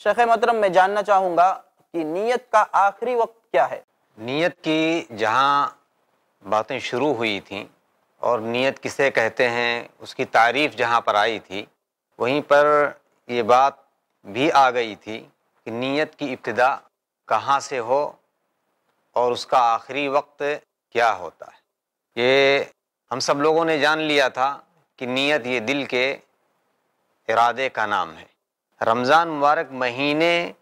शेख मोहतरम, मैं जानना चाहूँगा कि नीयत का आखिरी वक्त क्या है? नीयत की जहाँ बातें शुरू हुई थी और नीयत किसे कहते हैं, उसकी तारीफ़ जहाँ पर आई थी, वहीं पर ये बात भी आ गई थी कि नीयत की इब्तदा कहाँ से हो और उसका आखिरी वक्त क्या होता है। ये हम सब लोगों ने जान लिया था कि नीयत ये दिल के इरादे का नाम है। रमज़ान मुबारक महीने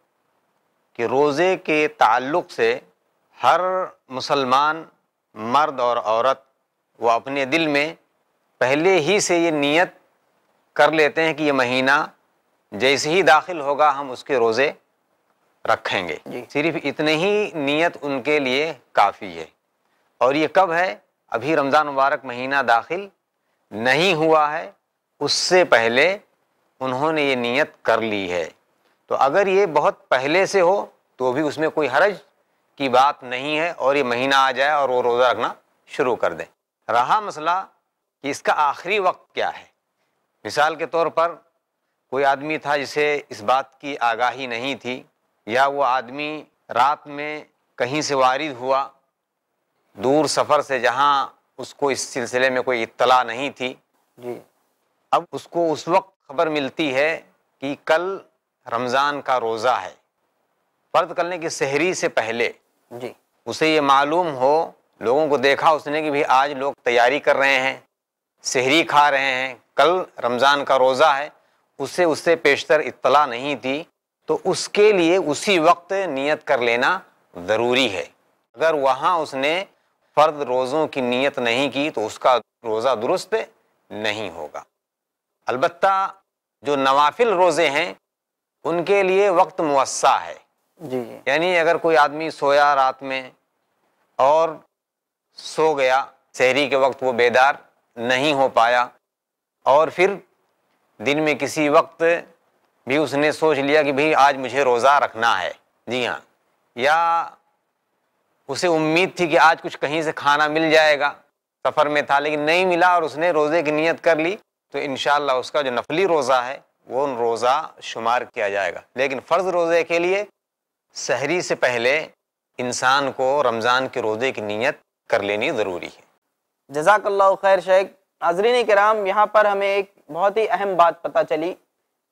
के रोज़े के ताल्लुक़ से हर मुसलमान मर्द और औरत वो अपने दिल में पहले ही से ये नीयत कर लेते हैं कि ये महीना जैसे ही दाखिल होगा हम उसके रोज़े रखेंगे। सिर्फ़ इतने ही नीयत उनके लिए काफ़ी है। और ये कब है? अभी रमज़ान मुबारक महीना दाखिल नहीं हुआ है। उससे पहले उन्होंने ये नीयत कर ली है। तो अगर ये बहुत पहले से हो तो भी उसमें कोई हरज की बात नहीं है और ये महीना आ जाए और वो रोज़ा रखना शुरू कर दें। रहा मसला कि इसका आखिरी वक्त क्या है? मिसाल के तौर पर कोई आदमी था जिसे इस बात की आगाही नहीं थी या वो आदमी रात में कहीं से वारिद हुआ दूर सफ़र से जहाँ उसको इस सिलसिले में कोई इत्तला नहीं थी जी। अब उसको उस वक्त खबर मिलती है कि कल रमज़ान का रोज़ा है। फ़र्द करने की सहरी से पहले जी। उसे ये मालूम हो लोगों को देखा उसने कि भाई आज लोग तैयारी कर रहे हैं सहरी खा रहे हैं कल रमज़ान का रोज़ा है उसे उससे पेशतर इतला नहीं थी तो उसके लिए उसी वक्त नियत कर लेना ज़रूरी है। अगर वहाँ उसने फ़र्द रोज़ों की नियत नहीं की तो उसका रोज़ा दुरुस्त नहीं होगा। अलबत्ता जो नवाफिल रोज़े हैं उनके लिए वक्त मुवस्सा है। जी जी। यानी अगर कोई आदमी सोया रात में और सो गया शहरी के वक्त वो बेदार नहीं हो पाया और फिर दिन में किसी वक्त भी उसने सोच लिया कि भाई आज मुझे रोज़ा रखना है जी हाँ या उसे उम्मीद थी कि आज कुछ कहीं से खाना मिल जाएगा सफ़र में था लेकिन नहीं मिला और उसने रोज़े की नीयत कर ली तो इन उसका जो नफली रोज़ा है, वो रोज़ा शुमार किया जाएगा। लेकिन फ़र्ज़ रोज़े के लिए सहरी से पहले इंसान को रमज़ान के रोज़े की नीयत कर लेनी ज़रूरी है। जजाकल्ला खैर शेख, नाजरीन कराम, यहाँ पर हमें एक बहुत ही अहम बात पता चली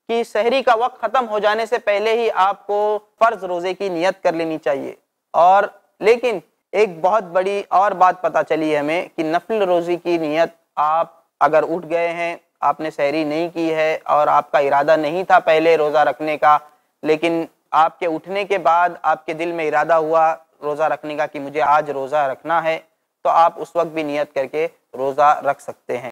कि शहरी का वक्त ख़त्म हो जाने से पहले ही आपको फ़र्ज़ रोज़े की नियत कर लेनी चाहिए। और लेकिन एक बहुत बड़ी और बात पता चली हमें कि नफल रोज़े की नियत आप अगर उठ गए हैं आपने सहरी नहीं की है और आपका इरादा नहीं था पहले रोज़ा रखने का, लेकिन आपके उठने के बाद आपके दिल में इरादा हुआ रोज़ा रखने का कि मुझे आज रोज़ा रखना है तो आप उस वक्त भी नियत करके रोज़ा रख सकते हैं।